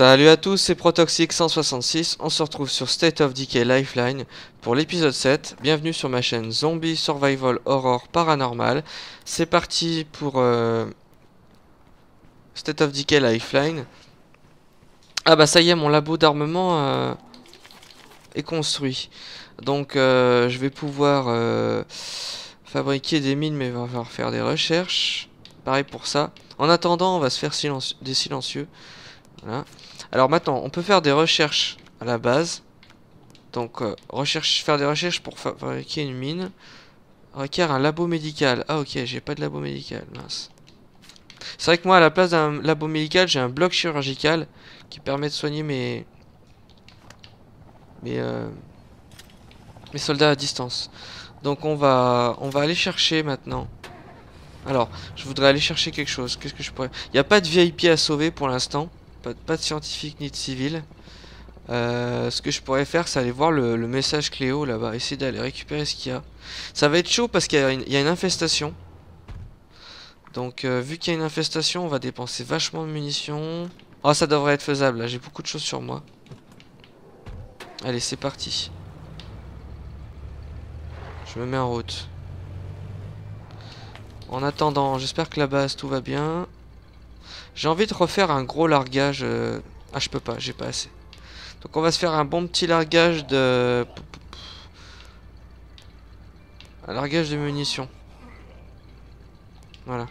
Salut à tous, c'est Protoxic 166, on se retrouve sur State of Decay Lifeline pour l'épisode 7. Bienvenue sur ma chaîne Zombie Survival Horror Paranormal. C'est parti pour euh, State of Decay Lifeline. Ah bah ça y est, mon labo d'armement euh, est construit. Donc euh, je vais pouvoir fabriquer des mines mais va falloir faire des recherches. Pareil pour ça. En attendant, on va se faire des silencieux. Voilà. Alors maintenant, on peut faire des recherches à la base. Donc, euh, faire des recherches pour fabriquer une mine requiert un labo médical. Ah ok, j'ai pas de labo médical, mince. C'est vrai que moi, à la place d'un labo médical, j'ai un bloc chirurgical qui permet de soigner mes... Mes, euh, mes soldats à distance. Donc on va, on va aller chercher maintenant. Alors, je voudrais aller chercher quelque chose. Qu'est-ce que je pourrais... Il n'y a pas de VIP à sauver pour l'instant. Pas, de scientifique ni de civil. Euh, ce que je pourrais faire, c'est aller voir le, message Cléo là-bas. Essayer d'aller récupérer ce qu'il y a. Ça va être chaud parce qu'il y, a une infestation. Donc, euh, vu qu'il y a une infestation, on va dépenser vachement de munitions. Oh, ça devrait être faisable. Là, j'ai beaucoup de choses sur moi. Allez, c'est parti. Je me mets en route. En attendant, j'espère que la base, tout va bien. J'ai envie de refaire un gros largage. Euh, ah, je peux pas, j'ai pas assez. Donc on va se faire un bon petit largage de... Un largage de munitions. Voilà.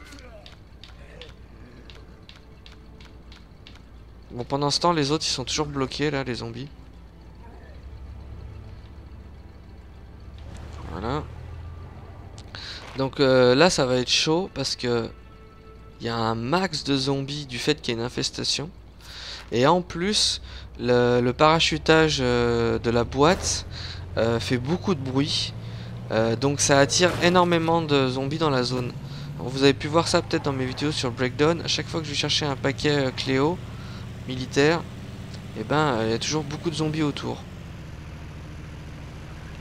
Bon, pendant ce temps, les autres, ils sont toujours bloqués, là, les zombies. Voilà. Donc euh, là, ça va être chaud parce que il y a un max de zombies du fait qu'il y a une infestation. Et en plus, le, parachutage euh, de la boîte euh, fait beaucoup de bruit. Euh, donc ça attire énormément de zombies dans la zone. vous avez pu voir ça peut-être dans mes vidéos sur Breakdown. À chaque fois que je vais chercher un paquet Cléo militaire, et eh ben il y a toujours beaucoup de zombies autour.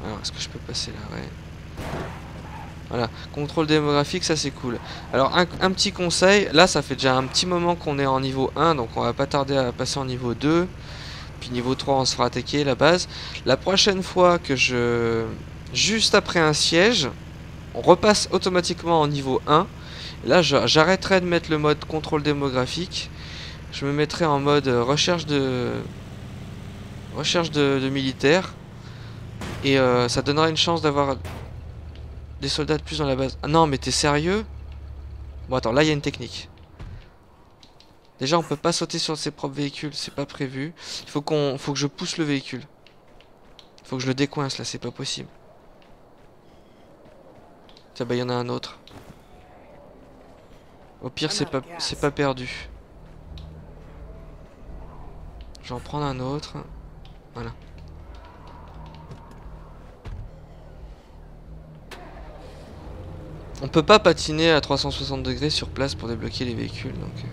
Alors est-ce que je peux passer là? Ouais. Voilà, contrôle démographique, ça c'est cool. Alors un, petit conseil, là ça fait déjà un petit moment qu'on est en niveau 1, donc on va pas tarder à passer en niveau 2. Puis niveau 3 on se fera attaquer la base. La prochaine fois que je... Juste après un siège, on repasse automatiquement en niveau 1. là j'arrêterai de mettre le mode contrôle démographique. Je me mettrai en mode recherche de... Recherche de, militaires. Et euh, ça donnera une chance d'avoir des soldats de plus dans la base. Ah non, mais t'es sérieux? Bon, attends, là, il y a une technique. Déjà, on peut pas sauter sur ses propres véhicules, c'est pas prévu. Il faut que je pousse le véhicule. Il faut que je le décoince, là, c'est pas possible. Tiens, bah, il y en a un autre. Au pire, c'est pas, c'est pas perdu. Je vais en prendre un autre. Voilà. On peut pas patiner à 360 degrés sur place pour débloquer les véhicules donc. Euh.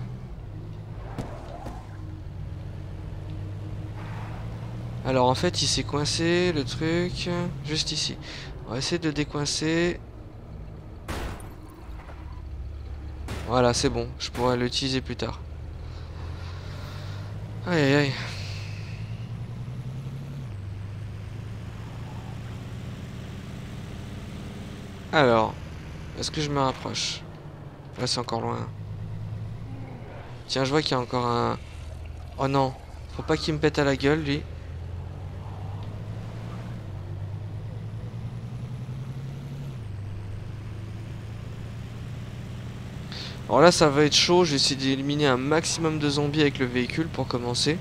Alors en fait il s'est coincé le truc juste ici. On va essayer de le décoincer. Voilà c'est bon, je pourrais l'utiliser plus tard. Aïe aïe aïe. Alors, est-ce que je me rapproche? Là, c'est encore loin. Tiens, je vois qu'il y a encore un... Oh non. Faut pas qu'il me pète à la gueule, lui. Alors là, ça va être chaud. Je vais essayer d'éliminer un maximum de zombies avec le véhicule pour commencer.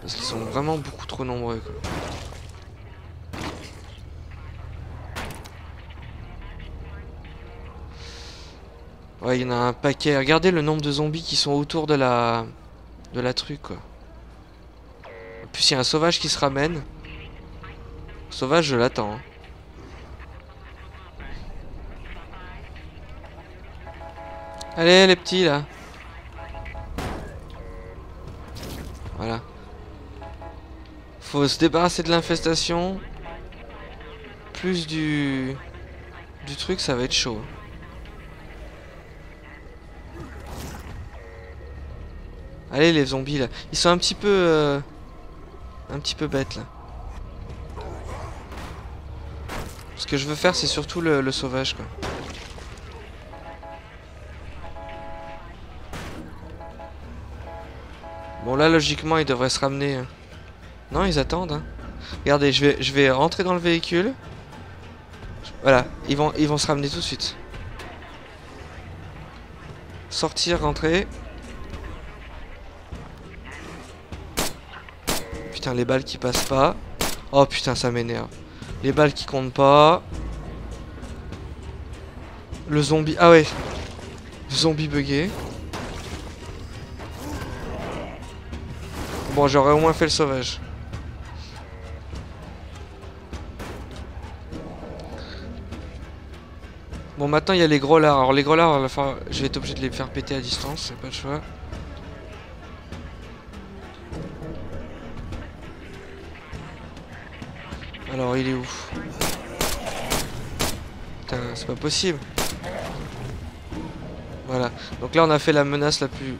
Parce qu'ils sont vraiment beaucoup trop nombreux. Ouais, il y en a un paquet. Regardez le nombre de zombies qui sont autour de la... De la truc, quoi. En plus, il y a un sauvage qui se ramène. sauvage, je l'attends. Hein. Allez, les petits, là. Voilà. Faut se débarrasser de l'infestation. Plus du... Du truc, ça va être chaud. Allez les zombies là. Ils sont un petit peu... euh, Un petit peu bêtes là. Ce que je veux faire c'est surtout le, sauvage quoi. Bon là logiquement ils devraient se ramener. hein. Non ils attendent. hein. Regardez je vais, je vais rentrer dans le véhicule. Voilà, ils vont, ils vont se ramener tout de suite. Sortir, rentrer. Putain, les balles qui passent pas. Oh putain, ça m'énerve. Les balles qui comptent pas. Le zombie. Ah ouais. Zombie bugué. Bon, j'aurais au moins fait le sauvage. Bon, maintenant il y a les gros lards. Alors, les gros lards, je vais être obligé de les faire péter à distance, c'est pas le choix. Il est où Putain, c'est pas possible. Voilà. Donc là, on a fait la menace la plus.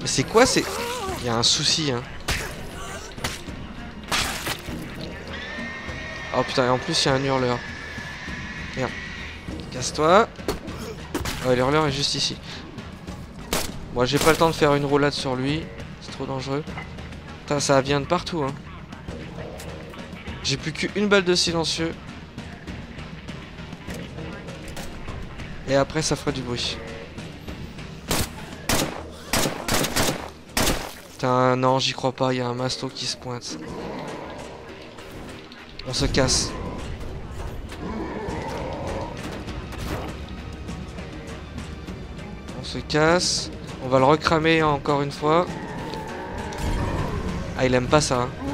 Mais c'est quoi C'est. Il y a un souci, hein. Oh putain, et en plus, il y a un hurleur. Merde. Casse-toi. Ouais, l'hurleur est juste ici. Moi, j'ai pas le temps de faire une roulade sur lui. C'est trop dangereux. Putain, ça vient de partout, hein. J'ai plus qu'une balle de silencieux. Et après, ça fera du bruit. Putain, non, j'y crois pas. Il y a un masto qui se pointe. On se casse. On se casse. On va le recramer encore une fois. Ah, il aime pas ça. hein.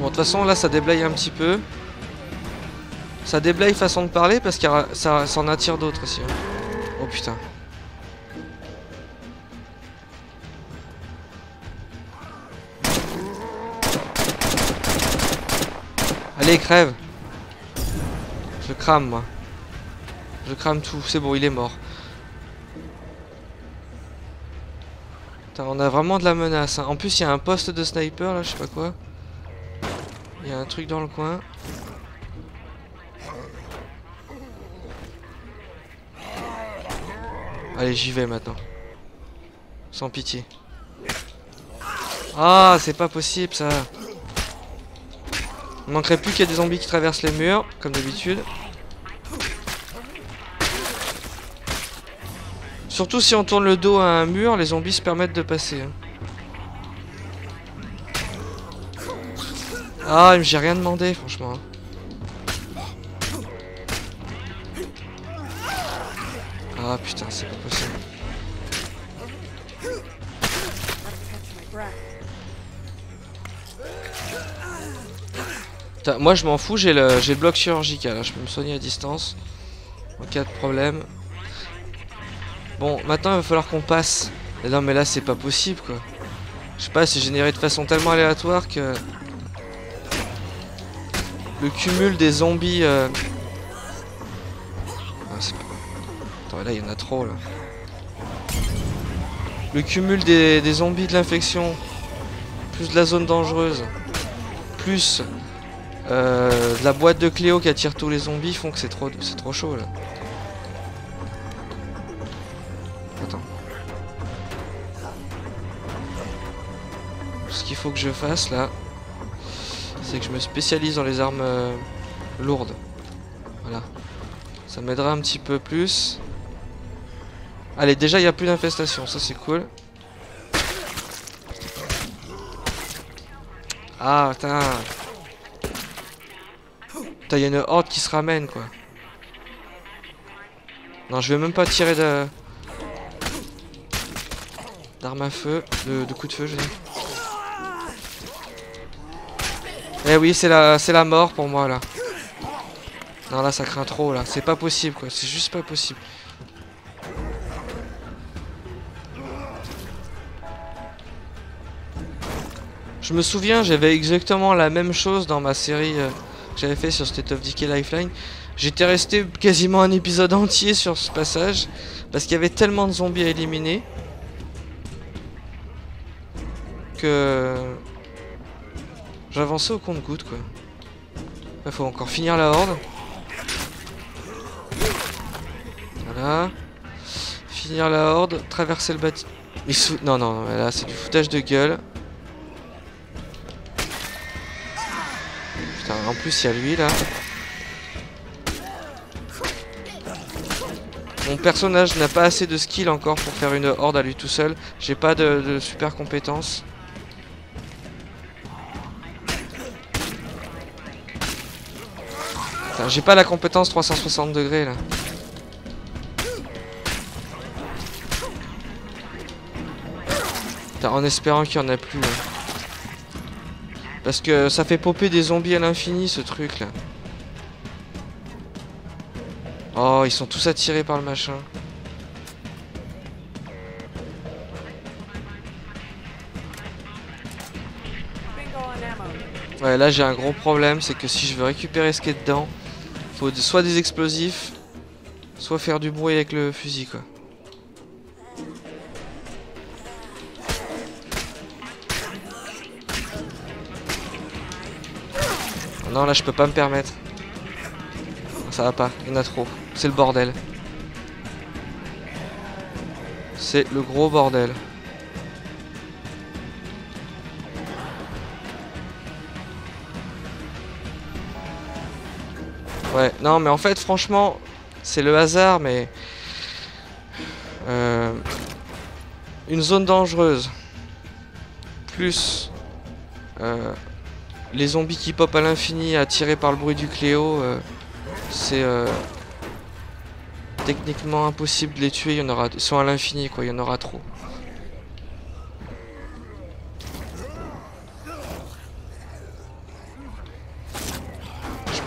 Bon, de toute façon, là, ça déblaye un petit peu. Ça déblaye façon de parler parce que ça, en attire d'autres aussi. hein. Oh putain. Allez, crève. Je crame, moi. Je crame tout. C'est bon, il est mort. Putain, on a vraiment de la menace. hein. En plus, il y a un poste de sniper, là, je sais pas quoi. Il y a un truc dans le coin. Allez, j'y vais maintenant. Sans pitié. Ah, c'est pas possible ça. Il manquerait plus qu'il y ait des zombies qui traversent les murs, comme d'habitude. Surtout si on tourne le dos à un mur, les zombies se permettent de passer. hein. Ah, j'ai rien demandé, franchement. Ah putain, c'est pas possible. Putain, moi je m'en fous, j'ai le, bloc chirurgical, hein, je peux me soigner à distance. En cas de problème. Bon, maintenant il va falloir qu'on passe. Non mais là c'est pas possible quoi. Je sais pas, c'est généré de façon tellement aléatoire que... Le cumul des zombies... euh, ah. Attends, là il y en a trop là. Le cumul des, des zombies de l'infection, plus de la zone dangereuse, plus euh, de la boîte de Cléo qui attire tous les zombies font que c'est trop, trop chaud là. Attends. Ce qu'il faut que je fasse là, c'est que je me spécialise dans les armes euh, lourdes. Voilà. Ça m'aidera un petit peu plus. Allez, déjà il n'y a plus d'infestation, ça c'est cool. Ah, putain. Putain, il y a une horde qui se ramène quoi. Non, je vais même pas tirer de. D'armes à feu, de, de coups de feu, je veux dire. Eh oui, c'est la, la mort pour moi là. Non, là ça craint trop là. C'est pas possible quoi, c'est juste pas possible. Je me souviens, j'avais exactement la même chose dans ma série euh, que j'avais fait sur State of Decay Lifeline. J'étais resté quasiment un épisode entier sur ce passage parce qu'il y avait tellement de zombies à éliminer que j'avançais au compte-goutte quoi. Il faut encore finir la horde. Voilà. Finir la horde, traverser le bâtiment. Non, non, là c'est du foutage de gueule. Putain, en plus il y a lui là. Mon personnage n'a pas assez de skill encore pour faire une horde à lui tout seul. J'ai pas de, super compétences. J'ai pas la compétence 360 degrés là. en espérant qu'il y en a plus. Parce que ça fait popper des zombies à l'infini ce truc là. Oh, ils sont tous attirés par le machin. Ouais, là j'ai un gros problème, c'est que si je veux récupérer ce qui est dedans, soit des explosifs, soit faire du bruit avec le fusil quoi. Non, là, je peux pas me permettre. Ça va pas, il y en a trop. C'est le bordel. C'est le gros bordel. Ouais, non, mais en fait, franchement, c'est le hasard, mais... Euh, une zone dangereuse. Plus... Euh, les zombies qui pop à l'infini attirés par le bruit du Cléo, euh, c'est techniquement impossible de les tuer. Il ils sont à l'infini quoi, il y en aura trop.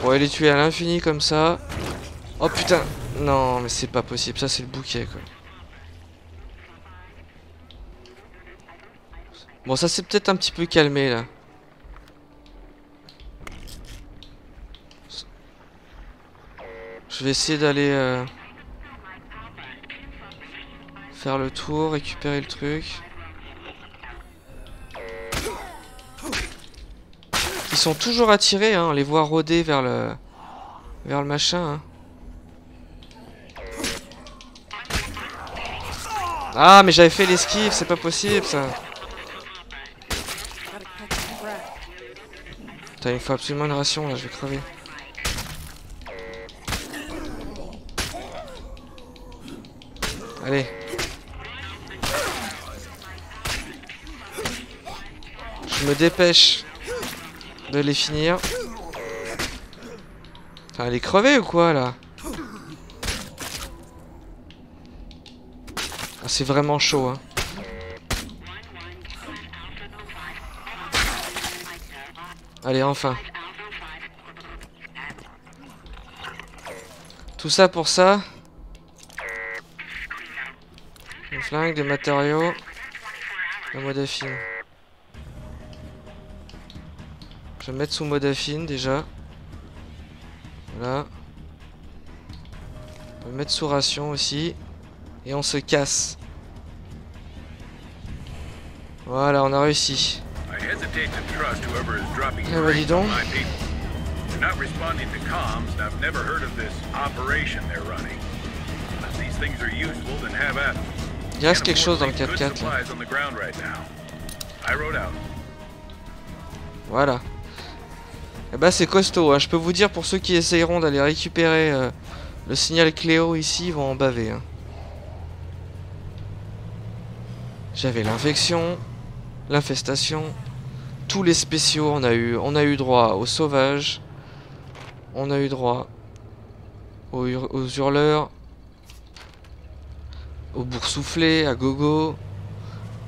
Je pourrais les tuer à l'infini comme ça. Oh putain, non mais c'est pas possible, ça c'est le bouquet quoi. Bon ça s'est peut-être un petit peu calmé là. Je vais essayer d'aller euh, faire le tour, récupérer le truc. Sont toujours attirés, hein, on les voit rôder vers le vers le machin. Hein. Ah mais j'avais fait l'esquive, c'est pas possible ça. Putain, il faut absolument une ration là, je vais crever. Allez. Je me dépêche de les finir. Enfin, elle est crevée ou quoi là? Ah, C'est vraiment chaud hein. Allez enfin. Tout ça pour ça des matériaux, le mode affine. Je vais mettre sous mode affine déjà. Voilà. On va mettre sous ration aussi. Et on se casse. Voilà, on a réussi. Ah bah dis donc. Not responding to comms, I've never heard of this operation they're running. If these things are useful, then have at them. Il reste quelque chose dans le 4x4 Voilà. Eh bah c'est costaud, hein. je peux vous dire pour ceux qui essayeront d'aller récupérer euh, le signal Cléo ici, ils vont en baver. Hein. J'avais l'infection, l'infestation, tous les spéciaux, on a eu, droit aux sauvages, on a eu droit aux hurleurs, au boursouflé, à gogo,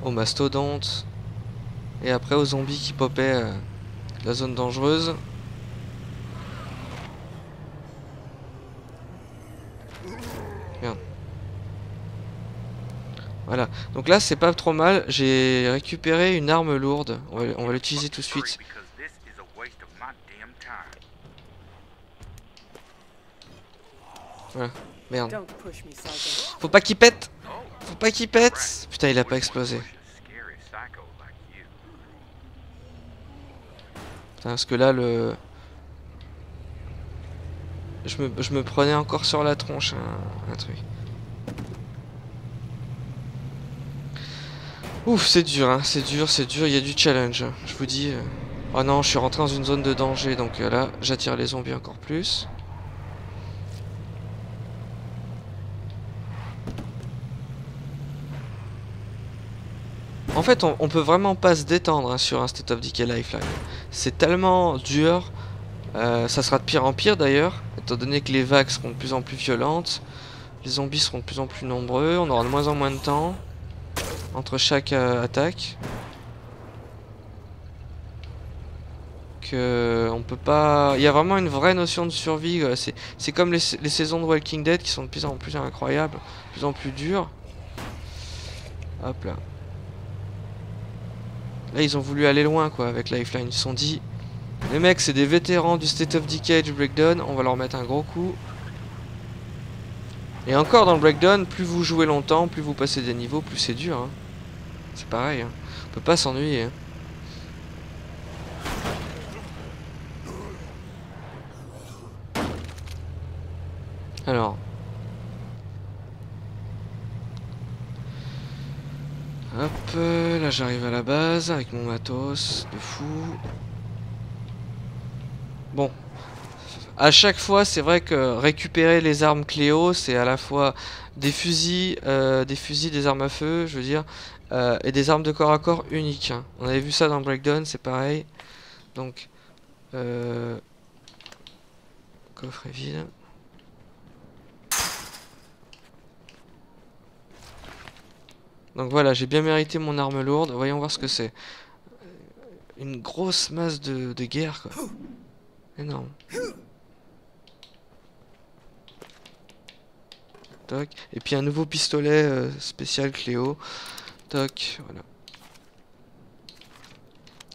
aux mastodontes, et après aux zombies qui popaient euh, la zone dangereuse. Voilà, donc là c'est pas trop mal, j'ai récupéré une arme lourde, on va l'utiliser tout de suite. Voilà. Merde. Faut pas qu'il pète Faut pas qu'il pète Putain, il a pas explosé. Putain, parce que là, le... Je me, je me prenais encore sur la tronche, un, un truc. Ouf, c'est dur, hein, c'est dur, c'est dur, il y a du challenge, je vous dis. euh. Oh non, je suis rentré dans une zone de danger, donc euh, là, j'attire les zombies encore plus. En fait, on, on peut vraiment pas se détendre hein, sur un State of Decay Lifeline. C'est tellement dur, euh, ça sera de pire en pire d'ailleurs, étant donné que les vagues seront de plus en plus violentes, les zombies seront de plus en plus nombreux, on aura de moins en moins de temps entre chaque euh, attaque. Que on peut pas. Il y a vraiment une vraie notion de survie. quoi. C'est comme les, les saisons de Walking Dead qui sont de plus en plus incroyables, de plus en plus dures. Hop là. Là, ils ont voulu aller loin quoi avec Lifeline. Ils se sont dit, les mecs, c'est des vétérans du State of Decay du Breakdown. On va leur mettre un gros coup. Et encore dans le Breakdown, plus vous jouez longtemps, plus vous passez des niveaux, plus c'est dur. hein. C'est pareil. hein. On peut pas s'ennuyer. hein. Alors. Hop, là j'arrive à la base avec mon matos de fou. Bon. À chaque fois, c'est vrai que récupérer les armes Cléo, c'est à la fois des fusils, euh, des fusils, des armes à feu, je veux dire, euh, et des armes de corps à corps uniques. hein. On avait vu ça dans Breakdown, c'est pareil. Donc, euh, coffre est vide. Donc voilà, j'ai bien mérité mon arme lourde. Voyons voir ce que c'est. Une grosse masse de, de guerre, quoi. Énorme. Et puis un nouveau pistolet euh, spécial Cléo. Toc, voilà.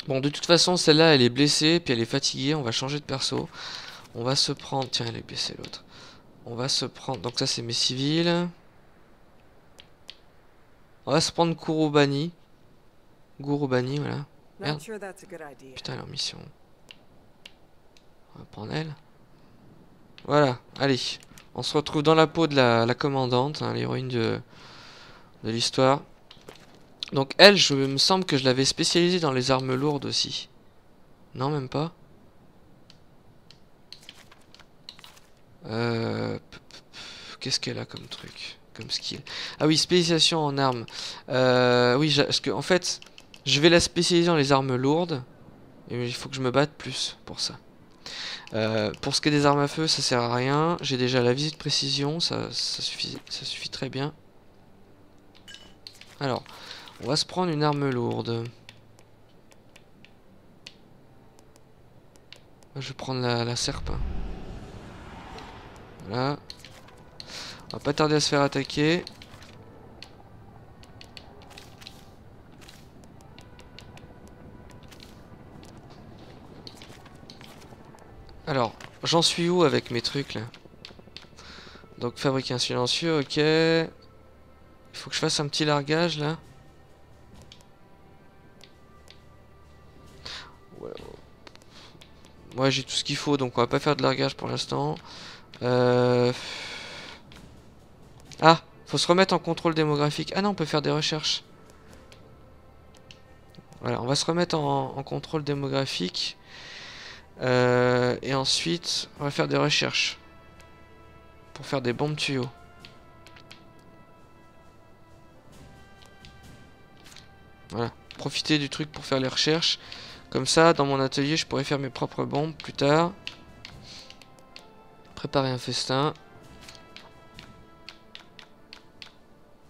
Bon, de toute façon, celle-là, elle est blessée, puis elle est fatiguée. On va changer de perso. On va se prendre... Tiens, elle est blessée, l'autre. On va se prendre... Donc ça, c'est mes civils. On va se prendre Kurobani. Gurubani, voilà. Merde. Not sure that's a good idea. Putain, leur mission. On va prendre elle. Voilà, allez. On se retrouve dans la peau de la, la commandante, hein, l'héroïne de, de l'histoire. Donc elle, je me semble que je l'avais spécialisée dans les armes lourdes aussi. Non, même pas. Euh, Qu'est-ce qu'elle a comme truc, comme skill? Ah oui, spécialisation en armes. Euh, oui, parce que en fait, je vais la spécialiser dans les armes lourdes. Et il faut que je me batte plus pour ça. Euh, pour ce qui est des armes à feu, ça sert à rien. J'ai déjà la visite précision, ça suffit très bien. Alors, on va se prendre une arme lourde. Je vais prendre la, serpe. Voilà. On va pas tarder à se faire attaquer. Alors, j'en suis où avec mes trucs là? Donc fabriquer un silencieux, ok. Il faut que je fasse un petit largage là. Ouais, j'ai tout ce qu'il faut, donc on va pas faire de largage pour l'instant. Euh... Ah, faut se remettre en contrôle démographique. Ah non, on peut faire des recherches. Voilà, on va se remettre en, en contrôle démographique. Euh, et ensuite, on va faire des recherches. Pour faire des bombes tuyaux. Voilà. Profiter du truc pour faire les recherches. Comme ça, dans mon atelier, je pourrais faire mes propres bombes plus tard. Préparer un festin.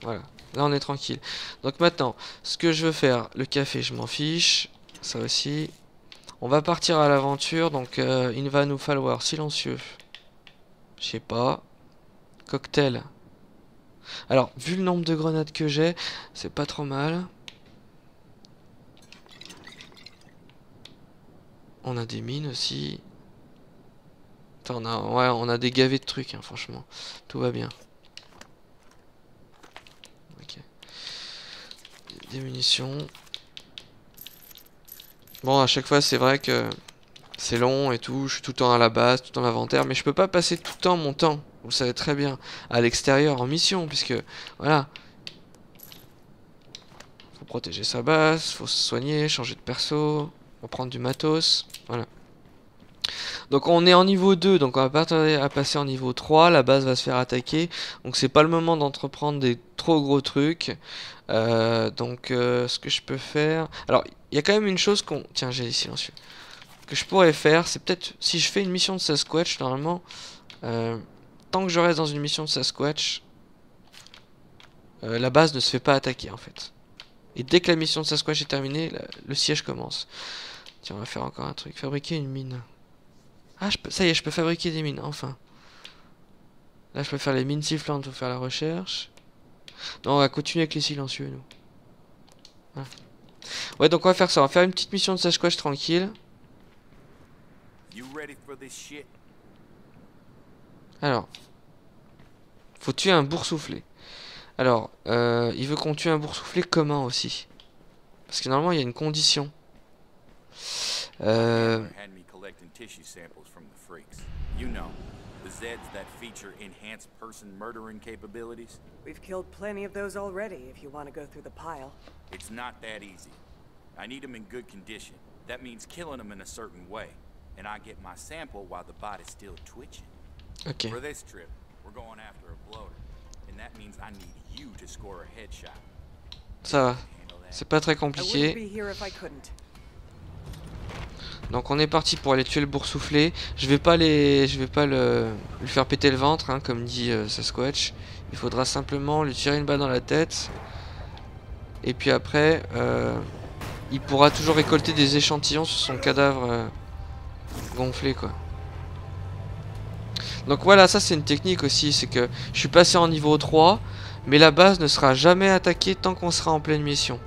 Voilà. Là, on est tranquille. Donc maintenant, ce que je veux faire, le café, je m'en fiche. Ça aussi. On va partir à l'aventure, donc euh, il va nous falloir silencieux. Je sais pas. Cocktail. Alors, vu le nombre de grenades que j'ai, c'est pas trop mal. On a des mines aussi. On a, ouais, on a des gavets de trucs, hein, franchement. Tout va bien. Ok. Des munitions. Bon, à chaque fois, c'est vrai que c'est long et tout. Je suis tout le temps à la base, tout le temps l'inventaire. Mais je peux pas passer tout le temps mon temps, vous le savez très bien, à l'extérieur en mission. Puisque, voilà. Faut protéger sa base, faut se soigner, changer de perso, reprendre du matos. Voilà. Donc on est en niveau 2, donc on va pas passer en niveau 3, la base va se faire attaquer, donc c'est pas le moment d'entreprendre des trop gros trucs. Euh, donc euh, ce que je peux faire... Alors il y a quand même une chose qu'on... Tiens j'ai les silencieux. Que je pourrais faire, c'est peut-être si je fais une mission de Sasquatch, normalement, euh, tant que je reste dans une mission de Sasquatch, la base ne se fait pas attaquer en fait. Et dès que la mission de Sasquatch est terminée, le siège commence. Tiens, on va faire encore un truc. Fabriquer une mine. Ah, je peux, ça y est, je peux fabriquer des mines, enfin. Là, je peux faire les mines sifflantes pour faire la recherche. Non, on va continuer avec les silencieux, nous. Ouais, donc on va faire ça. On va faire une petite mission de Sasquatch tranquille. Alors. Faut tuer un boursouflé. Alors, euh, il veut qu'on tue un boursouflé comment aussi? Parce que normalement, il y a une condition. Euh... You know, the Zeds that feature enhanced person murdering capabilities. We've killed plenty of those already, if you want to go through the pile. It's not that easy. I need them in good condition. That means killing them in a certain way. And I get my sample while the body's still twitching. Okay. For this trip, we're going after a bloater. And that means I need you to score a headshot. Ça va. C'est pas très compliqué. Donc on est parti pour aller tuer le boursouflé. Je vais pas le, lui faire péter le ventre, hein, comme dit euh, Sasquatch. Il faudra simplement lui tirer une balle dans la tête. Et puis après, euh, il pourra toujours récolter des échantillons sur son cadavre euh, gonflé, quoi. Donc voilà, ça c'est une technique aussi, c'est que je suis passé en niveau 3, mais la base ne sera jamais attaquée tant qu'on sera en pleine mission.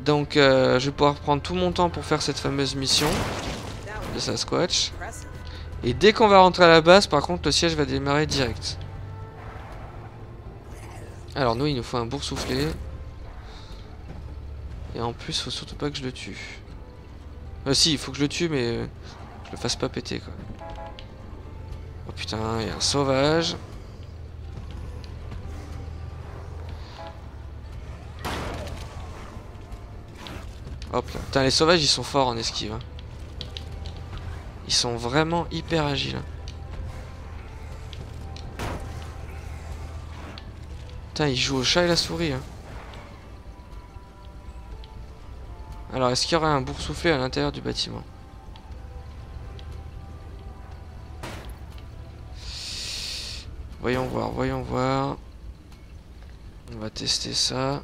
Donc euh, je vais pouvoir prendre tout mon temps pour faire cette fameuse mission de Sasquatch. Et dès qu'on va rentrer à la base, par contre, le siège va démarrer direct. Alors nous, il nous faut un boursouflé. Et en plus, faut surtout pas que je le tue. Euh, si, il faut que je le tue, mais euh, je le fasse pas péter, quoi. Oh putain, il y a un sauvage. Hop là. Putain, les sauvages, ils sont forts en esquive. Hein. Ils sont vraiment hyper agiles. Putain, ils jouent au chat et la souris. Hein. Alors, est-ce qu'il y aurait un boursouflé à l'intérieur du bâtiment? Voyons voir, voyons voir. On va tester ça.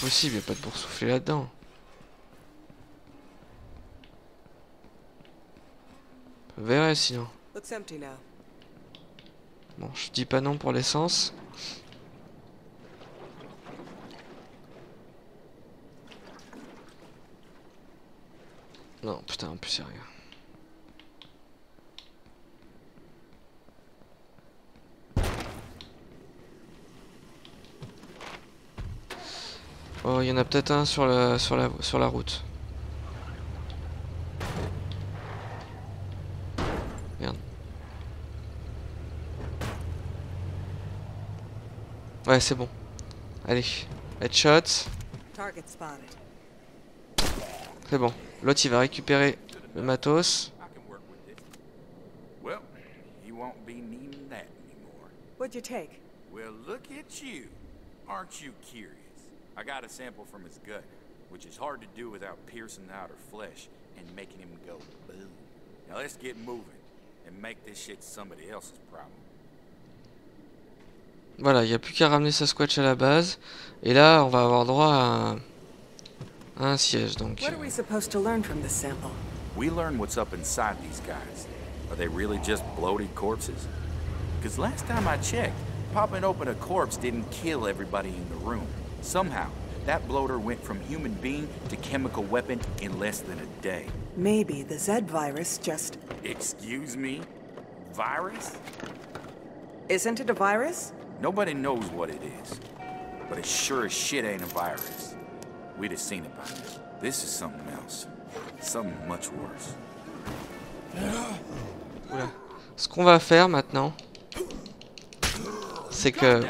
Possible, y a pas de boursoufler là-dedans. Verrai sinon. Bon, je dis pas non pour l'essence. Non, putain, en plus c'est rien. Oh, il y en a peut-être un sur la, sur, la, sur la route. Merde. Ouais, c'est bon. Allez, headshot. C'est bon. L'autre, il va récupérer le matos. What'd you take? Well, look at you. Aren't you curious? I got a sample from his gut, which is hard to do without piercing the outer flesh and making him go boom. Now let's get moving and make this shit somebody else's problem. Voilà, il n'y a plus qu'à ramener sa squatch à la base. Et là, on va avoir droit à un, à un siège. Donc. What are we supposed to learn from this sample? We learn what's up inside these guys. Are they really just bloated corpses? Because last time I checked, popping open a corpse didn't kill everybody in the room. Somehow, That bloater went from human being to chemical weapon in less than a day. Maybe the Z virus just. Excuse me? Virus? Isn't it a virus? Nobody knows what it is. But it sure as shit ain't a virus. We'd have seen it by now. This is something else. Something much worse. Oula. Ce qu'on va faire maintenant, c'est que,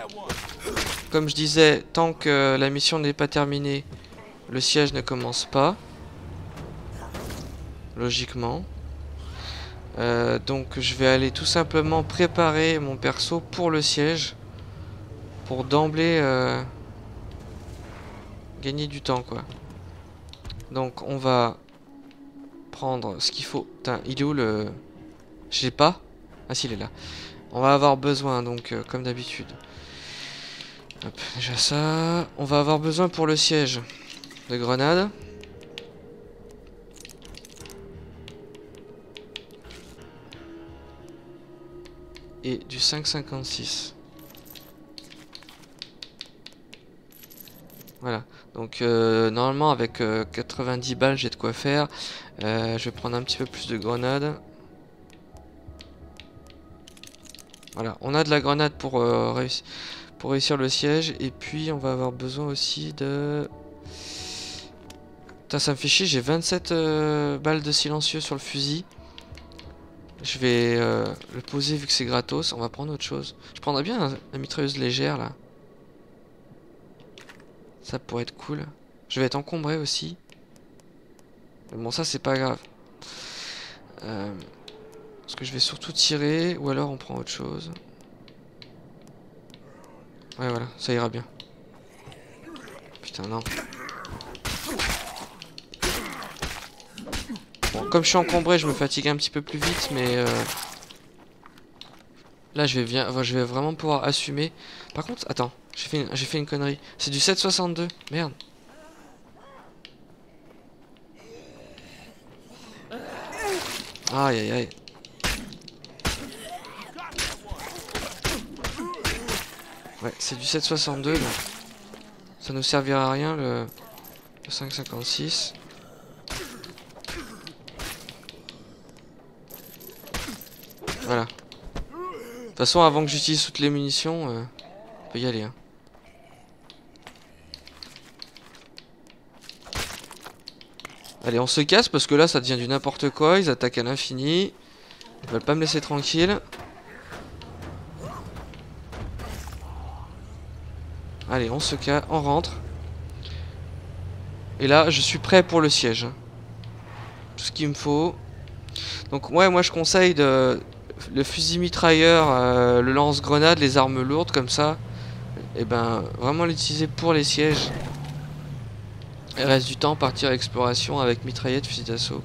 comme je disais, tant que la mission n'est pas terminée, le siège ne commence pas. Logiquement. Euh, donc je vais aller tout simplement préparer mon perso pour le siège. Pour d'emblée euh, gagner du temps quoi. Donc on va prendre ce qu'il faut. Putain, il est où le... Je pas Ah si, il est là. On va avoir besoin, donc, euh, comme d'habitude. Déjà ça. On va avoir besoin pour le siège de grenades. Et du 5,56. Voilà. Donc euh, normalement avec euh, 90 balles j'ai de quoi faire. Euh, je vais prendre un petit peu plus de grenades. Voilà, on a de la grenade pour, euh, réussir, pour réussir le siège. Et puis on va avoir besoin aussi de... Putain ça me fait chier, j'ai 27 euh, balles de silencieux sur le fusil. Je vais euh, le poser vu que c'est gratos. On va prendre autre chose. Je prendrais bien la mitrailleuse légère là. Ça pourrait être cool. Je vais être encombré aussi. Mais bon, ça, c'est pas grave. Euh, parce que je vais surtout tirer, ou alors on prend autre chose. Ouais, voilà, ça ira bien. Putain, non. Bon, comme je suis encombré, je me fatigue un petit peu plus vite, mais... Euh... Là, je vais, bien... je vais vraiment pouvoir assumer. Par contre, attends. J'ai fait, une... fait une connerie. C'est du 7,62. Merde. Aïe aïe aïe. Ouais, c'est du 7,62 donc ça nous servira à rien le, le 5,56. Voilà. De toute façon, avant que j'utilise toutes les munitions, euh, on peut y aller. Hein. Allez, on se casse parce que là, ça devient du n'importe quoi. Ils attaquent à l'infini. Ils veulent pas me laisser tranquille. Allez, on se casse, on rentre. Et là, je suis prêt pour le siège. Tout ce qu'il me faut. Donc, ouais, moi je conseille de, le fusil mitrailleur, euh, le lance-grenade, les armes lourdes comme ça. Et ben, vraiment l'utiliser pour les sièges. Et reste du temps partir à exploration avec mitraillette, fusil d'assaut.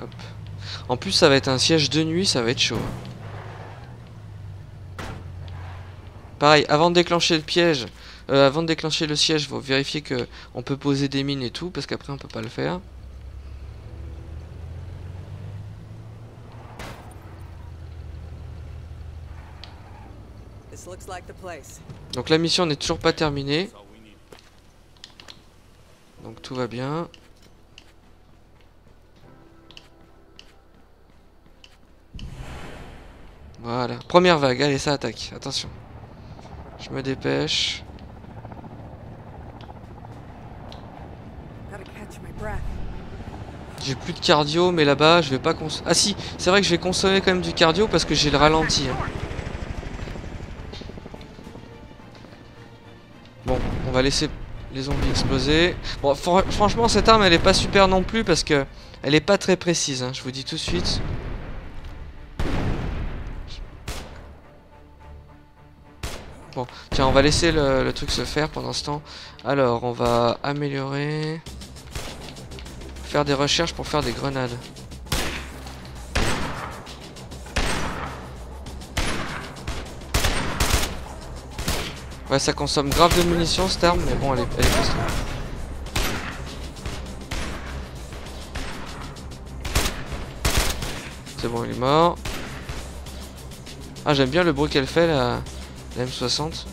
Hop. En plus ça va être un siège de nuit, ça va être chaud. Pareil, avant de déclencher le piège, euh, avant de déclencher le siège, faut vérifier que on peut poser des mines et tout, parce qu'après on peut pas le faire. Donc la mission n'est toujours pas terminée. Donc tout va bien. Voilà. Première vague, allez ça attaque. Attention. Je me dépêche. J'ai plus de cardio, mais là-bas, je vais pas cons... Ah si, c'est vrai que je vais consommer quand même du cardio parce que j'ai le ralenti. hein. Bon, on va laisser les zombies exploser. Bon, fran- franchement, cette arme, elle est pas super non plus parce que elle est pas très précise. hein, je vous dis tout de suite. Bon, tiens, on va laisser le, truc se faire pendant ce temps. Alors, on va améliorer... Faire des recherches pour faire des grenades. Ouais, ça consomme grave de munitions cette arme, mais bon, elle est, elle. C'est bon, il est mort. Ah, j'aime bien le bruit qu'elle fait, la, la M60.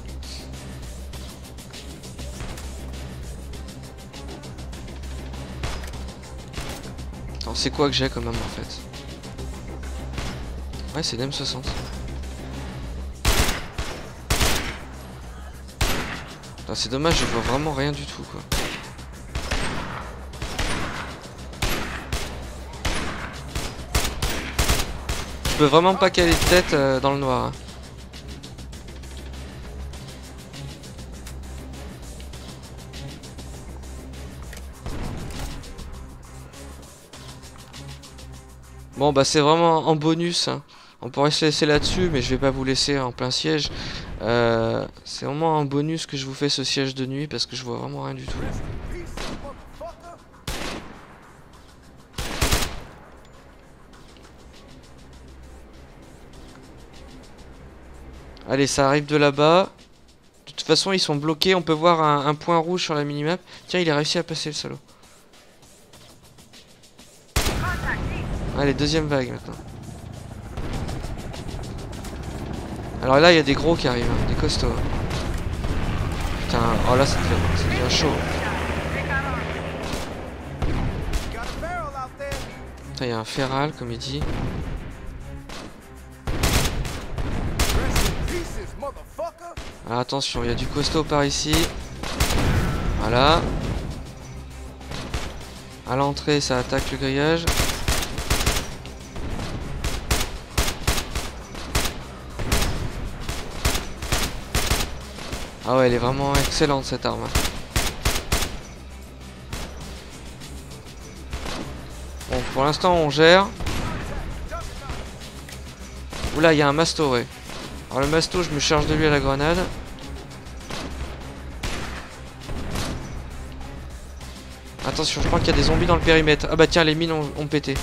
Attends, c'est quoi que j'ai comme arme en fait? Ouais, c'est une M60. Putain, C'est dommage, je vois vraiment rien du tout quoi. Je peux vraiment pas caler de tête euh, dans le noir. hein. Bon bah c'est vraiment en bonus. hein. On pourrait se laisser là-dessus, mais je vais pas vous laisser en plein siège. Euh, c'est vraiment un bonus que je vous fais ce siège de nuit parce que je vois vraiment rien du tout. Allez, ça arrive de là-bas. De toute façon, ils sont bloqués. On peut voir un, un point rouge sur la minimap. Tiens, il a réussi à passer le salaud. Allez, deuxième vague maintenant. Alors là, il y a des gros qui arrivent, hein, des costauds. Putain, oh là, ça devient, ça devient chaud. Putain, il y a un feral, comme il dit. Alors attention, il y a du costaud par ici. Voilà. À l'entrée, ça attaque le grillage. Ah ouais, elle est vraiment excellente cette arme. Bon, pour l'instant, on gère. Oula, il y a un masto, ouais. Alors le masto, je me charge de lui à la grenade. Attention, je crois qu'il y a des zombies dans le périmètre. Ah bah tiens, les mines ont, ont pété.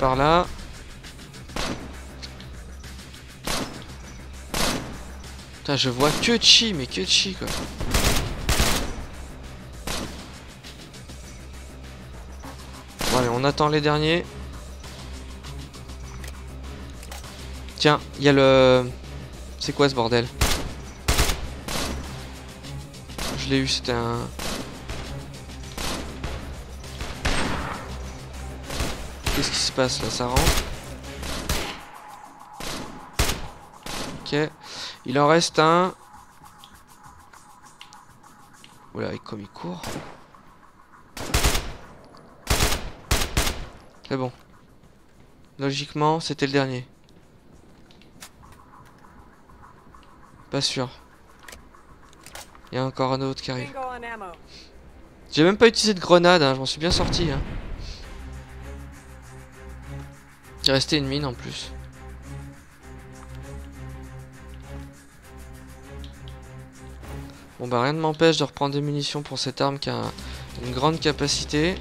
Par là. Putain, je vois que chi, mais que chi quoi. Bon, allez, on attend les derniers. Tiens, il y a le... C'est quoi ce bordel? Je l'ai eu, c'était un... Qu'est-ce qui se passe là? Ça rentre? Ok. Il en reste un. Oula, comme il court. C'est bon. Logiquement, c'était le dernier. Pas sûr. Il y a encore un autre qui arrive. J'ai même pas utilisé de grenade, hein, je m'en suis bien sorti. Hein. Il restait une mine en plus. Bon bah rien ne m'empêche de reprendre des munitions pour cette arme qui a un- une grande capacité.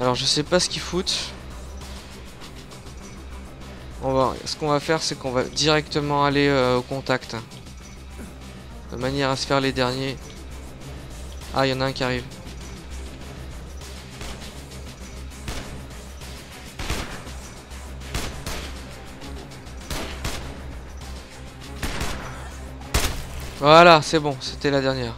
Alors je sais pas ce qu'ils foutent. On va, ce qu'on va faire, c'est qu'on va directement aller euh, au contact. De manière à se faire les derniers. Ah, il y en a un qui arrive. Voilà, c'est bon, c'était la dernière.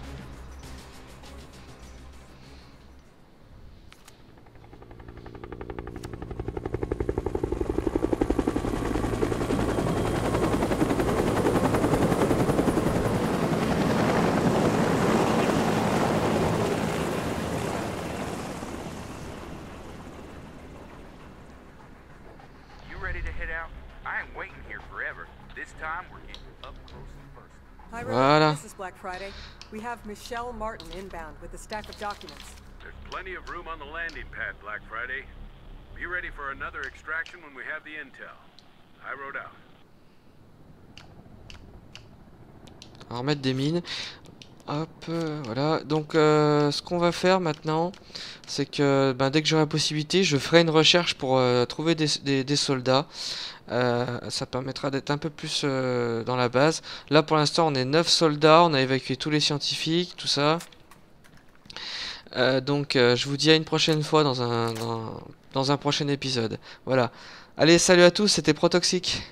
Have Michelle Martin inbound with a stack of documents. There's plenty of room on the landing pad, Black Friday. Be ready for another extraction when we have the intel. I wrote out. On va remettre des mines. Hop, voilà. Donc, euh, ce qu'on va faire maintenant, c'est que ben, dès que j'aurai la possibilité, je ferai une recherche pour euh, trouver des, soldats. Euh, ça permettra d'être un peu plus dans la base. Là, pour l'instant, on est 9 soldats. On a évacué tous les scientifiques, tout ça. Donc, je vous dis à une prochaine fois dans un, dans, un prochain épisode. Voilà. Allez, salut à tous, c'était Protoxic.